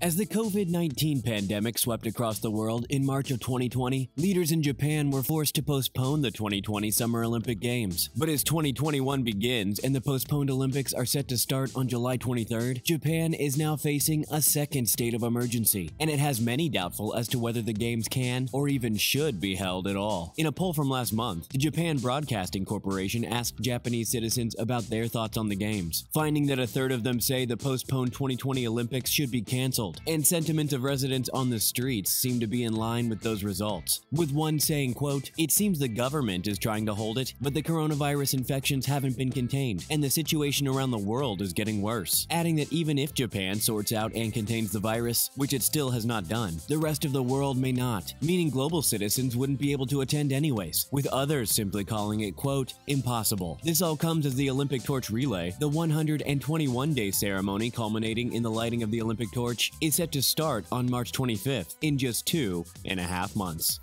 As the COVID 19 pandemic swept across the world in March of 2020, leaders in Japan were forced to postpone the 2020 Summer Olympic Games. But as 2021 begins and the postponed Olympics are set to start on July 23rd, Japan is now facing a second state of emergency, and it has many doubtful as to whether the Games can or even should be held at all. In a poll from last month, the Japan Broadcasting Corporation asked Japanese citizens about their thoughts on the Games, finding that a third of them say the postponed 2020 Olympics should be and sentiment of residents on the streets seem to be in line with those results, with one saying, quote, It seems the government is trying to hold it, but the coronavirus infections haven't been contained, and the situation around the world is getting worse. Adding that even if Japan sorts out and contains the virus, which it still has not done, the rest of the world may not, meaning global citizens wouldn't be able to attend anyways, with others simply calling it, quote, impossible. This all comes as the Olympic Torch Relay, the 121 day ceremony culminating in the lighting of the Olympic torch, is set to start on March 25th in just two and a half months.